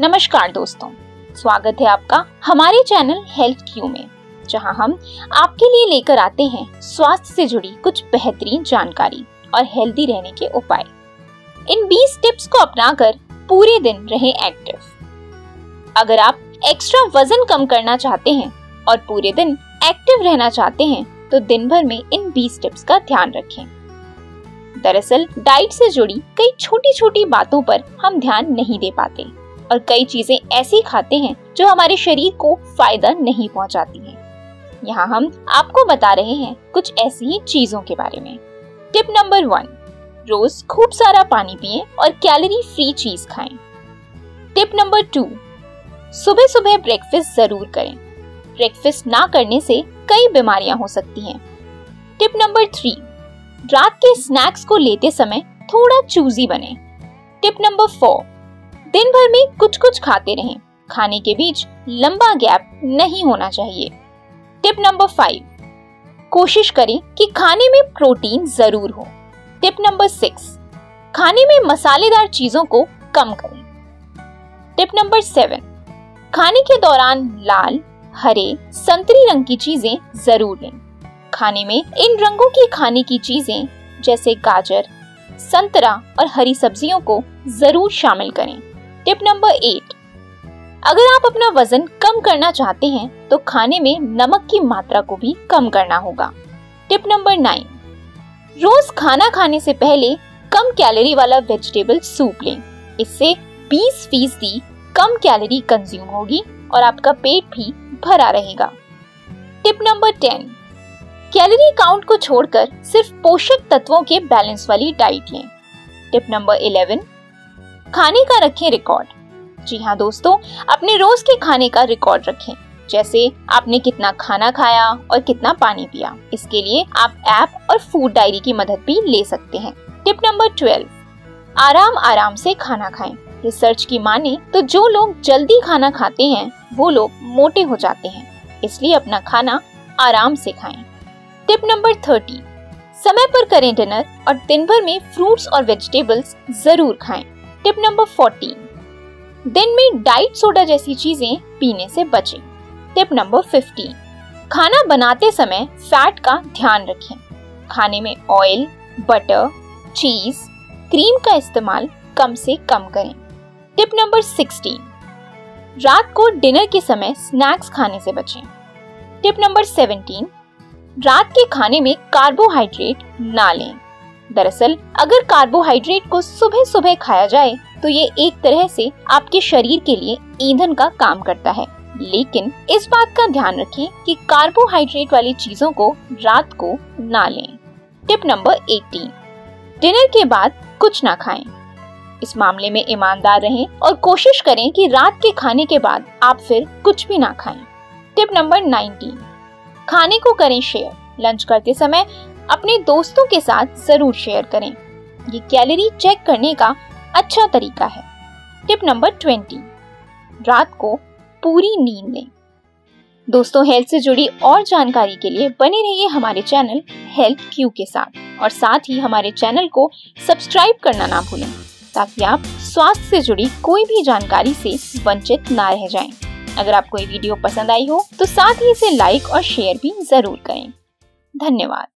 नमस्कार दोस्तों, स्वागत है आपका हमारे चैनल हेल्थ क्यू में, जहाँ हम आपके लिए लेकर आते हैं स्वास्थ्य से जुड़ी कुछ बेहतरीन जानकारी और हेल्दी रहने के उपाय। इन 20 टिप्स को अपनाकर पूरे दिन रहें एक्टिव अगर आप एक्स्ट्रा वज़न कम करना चाहते हैं और पूरे दिन एक्टिव रहना चाहते हैं तो दिन भर में इन 20 टिप्स का ध्यान रखें। दरअसल डाइट से जुड़ी कई छोटी छोटी बातों पर हम ध्यान नहीं दे पाते। और कई चीज़ें ऐसी खाते हैं जो हमारे शरीर को फ़ायदा नहीं पहुंचाती हैं। यहाँ हम आपको बता रहे हैं कुछ ऐसी ही चीज़ों के बारे में टिप नंबर वन, रोज खूब सारा पानी पिए और कैलोरी फ्री चीज़ खाएँ। टिप नंबर टू सुबह सुबह ब्रेकफास्ट ज़रूर करें ब्रेकफास्ट ना करने से कई बीमारियाँ हो सकती हैं। टिप नंबर थ्री, रात के स्नैक्स को लेते समय थोड़ा चूजी बने टिप नंबर फोर दिन भर में कुछ कुछ खाते रहें। खाने के बीच लंबा गैप नहीं होना चाहिए। Tip number five. कोशिश करें कि खाने में प्रोटीन ज़रूर हो। Tip number six. खाने में मसालेदार चीज़ों को कम करें। Tip number seven. खाने के दौरान लाल, हरे, संतरी रंग की चीज़ें ज़रूर लें। खाने में इन रंगों की खाने की चीज़ें जैसे गाजर, संतरा और हरी सब्जियों को ज़रूर शामिल करें। टिप नंबर एट अगर आप अपना वज़न कम करना चाहते हैं तो खाने में नमक की मात्रा को भी कम करना होगा। टिप नंबर नाइन रोज खाना खाने से पहले कम कैलोरी वाला वेजिटेबल सूप लें। इससे 20 फ़ीसदी कम कैलोरी कंज्यूम होगी और आपका पेट भी भरा रहेगा। Tip number ten calorie count को छोड़कर सिर्फ़ पोषक तत्वों के बैलेंस वाली डाइट लें। टिप नंबर इलेवन खाने का रखें रिकॉर्ड जी हाँ दोस्तों, अपने रोज के खाने का रिकॉर्ड रखें। जैसे आपने कितना खाना खाया और कितना पानी पिया। इसके लिए आप ऐप और फ़ूड डायरी की मदद भी ले सकते हैं। टिप नंबर ट्वेल्व आराम आराम से खाना खाएँ। रिसर्च की माने तो जो लोग जल्दी खाना खाते हैं, वो लोग मोटे हो जाते हैं। इसलिए अपना खाना आराम से खाएँ। टिप नंबर थर्टी समय पर करें डिनर और दिन भर में फ्रूट्स और वेजिटेबल्स ज़रूर खाएँ। Tip number fourteen. दिन में डाइट सोडा जैसी चीज़ें पीने से बचें। Tip number fifteen. खाना बनाते समय फैट का ध्यान रखें। खाने में ऑयल, बटर, चीज़, क्रीम का इस्तेमाल कम से कम करें। Tip number sixteen. रात को डिनर के समय स्नैक्स खाने से बचें। टिप नंबर सेवेंटीन रात के खाने में कार्बोहाइड्रेट ना लें। दरअसल, अगर कार्बोहाइड्रेट को सुबह सुबह खाया जाए तो ये एक तरह से आपके शरीर के लिए ईंधन का काम करता है। लेकिन इस बात का ध्यान रखें कि कार्बोहाइड्रेट वाली चीज़ों को रात को ना लें। टिप नंबर 18 डिनर के बाद कुछ ना खाएँ। इस मामले में ईमानदार रहें और कोशिश करें कि रात के खाने के बाद आप फिर कुछ भी ना खाएँ। टिप नंबर 19 खाने को करें शेयर लंच करते समय अपने दोस्तों के साथ ज़रूर शेयर करें। ये कैलोरी चेक करने का अच्छा तरीका है। टिप नंबर ट्वेंटी रात को पूरी नींद लें। दोस्तों हेल्थ से जुड़ी और जानकारी के लिए बने रहिए हमारे चैनल हेल्थ क्यू के साथ। और साथ ही हमारे चैनल को सब्सक्राइब करना ना भूलें, ताकि आप स्वास्थ्य से जुड़ी कोई भी जानकारी से वंचित ना रह जाएँ। अगर आपको ये वीडियो पसंद आई हो तो साथ ही इसे लाइक और शेयर भी ज़रूर करें। धन्यवाद।